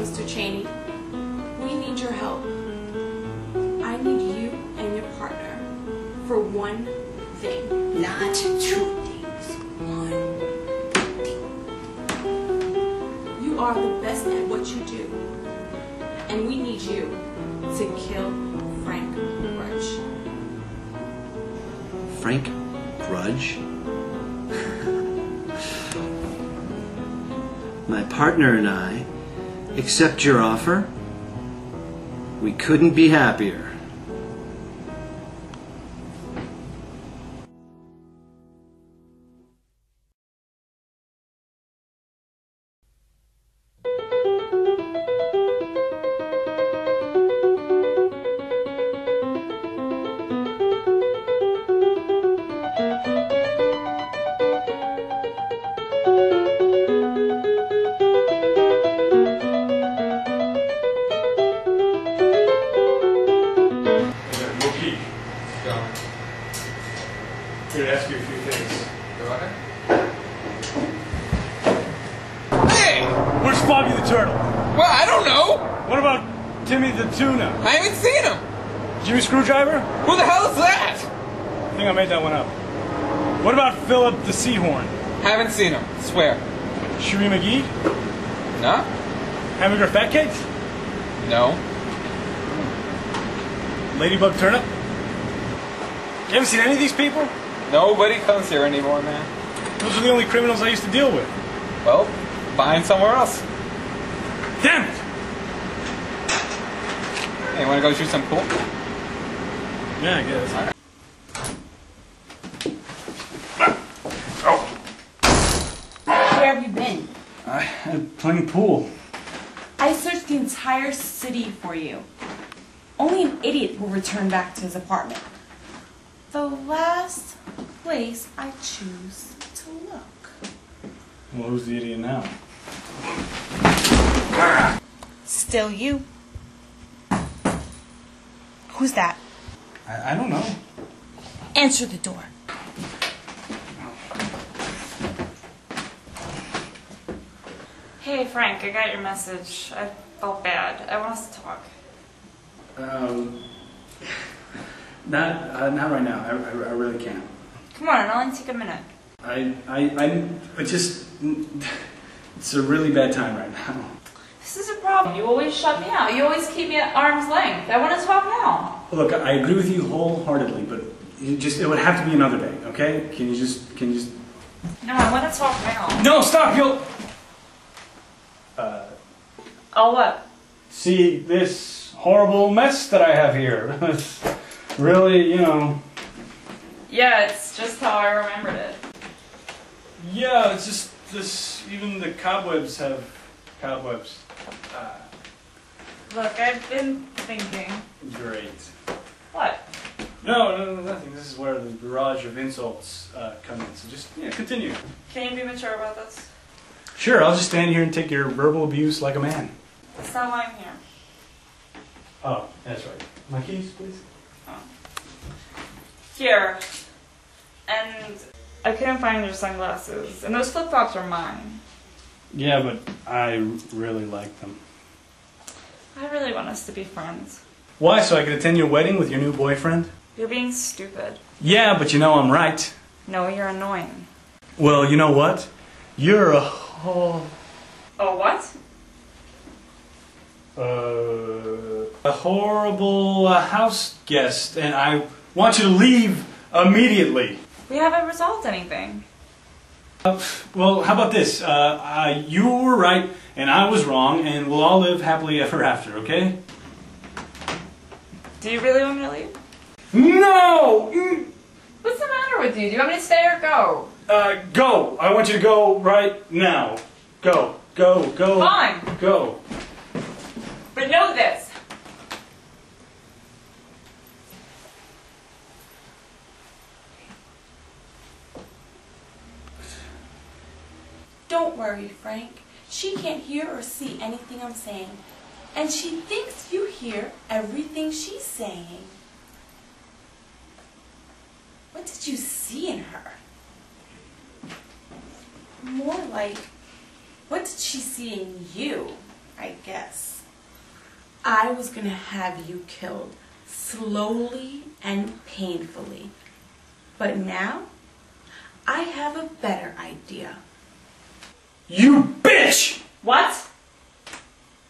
Mr. Cheney. We need your help. I need you and your partner for one thing. Not two things. One. Thing. You are the best at what you do. And we need you to kill Frank Grudge. Frank Grudge? My partner and I accept your offer. We couldn't be happier. Here to ask you a few things. Hey! Where's Bobby the Turtle? Well, I don't know. What about Timmy the Tuna? I haven't seen him. Jimmy Screwdriver? Who the hell is that? I think I made that one up. What about Philip the Seahorn? Haven't seen him. Swear. Sheree McGee? No? Hamburger Fat Cakes? No. Ladybug Turnip? You haven't seen any of these people? Nobody comes here anymore, man. Those are the only criminals I used to deal with. Well, find somewhere else. Damn it! Hey, wanna go shoot some pool? Yeah, I guess. Where have you been? I had playing pool. I searched the entire city for you. Only an idiot will return back to his apartment. The last place I choose to look. Well, who's the idiot now? Still you. Who's that? I, I don't know. Answer the door. Hey Frank, I got your message. I felt bad. I want us to talk. Um, not, uh, not right now. I, I, I really can't. Come on, it'll only take a minute. I, I, I, just, it's a really bad time right now. This is a problem. You always shut me out. You always keep me at arm's length. I want to talk now. Look, I agree with you wholeheartedly, but you just, it would have to be another day, okay? Can you just, can you just, No, I want to talk now. no, stop, you'll, uh, Oh, what? see this horrible mess that I have here. It's really, you know, Yeah, it's just how I remembered it. yeah, it's just this, even the cobwebs have cobwebs. Uh, Look, I've been thinking. great. What? No, no, no, nothing. This is where the barrage of insults uh, come in. So just yeah, continue. Can you be mature about this? Sure, I'll just stand here and take your verbal abuse like a man. That's not why I'm here. Oh, that's right. My keys, please. Here. And I couldn't find your sunglasses. And those flip flops are mine. Yeah, but I really like them. I really want us to be friends. Why? So I could attend your wedding with your new boyfriend? You're being stupid. Yeah, but you know I'm right. No, you're annoying. Well, you know what? You're a whole. Oh, what? Uh, a horrible uh, house guest, and I want you to leave immediately. We haven't resolved anything. Uh, well, how about this? Uh, uh, you were right, and I was wrong, and we'll all live happily ever after, okay? Do you really want me to leave? No! Mm, What's the matter with you? Do you want me to stay or go? Uh, go! I want you to go right now. Go, go, go. Fine. Go. But know this. Don't worry, Frank. She can't hear or see anything I'm saying. And she thinks you hear everything she's saying. What did you see in her? More like, what did she see in you? I guess. I was gonna have you killed slowly and painfully. But now, I have a better idea. You bitch! What?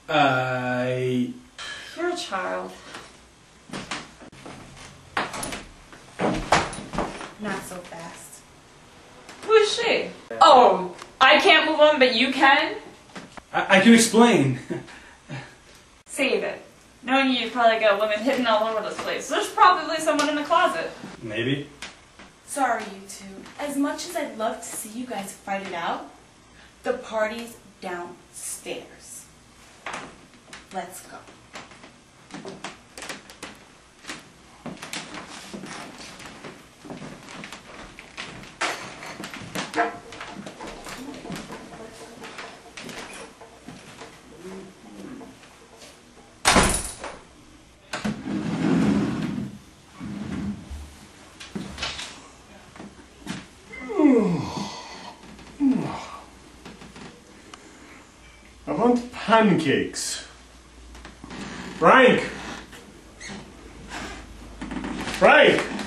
I. You're a child. Not so fast. Who is she? Oh, I can't move on, but you can? I, I can explain. Save it. Knowing you, you've probably got women hidden all over this place. There's probably someone in the closet. Maybe. Sorry, you two. As much as I'd love to see you guys fight it out, the party's downstairs. Let's go. want pancakes. Frank! Frank!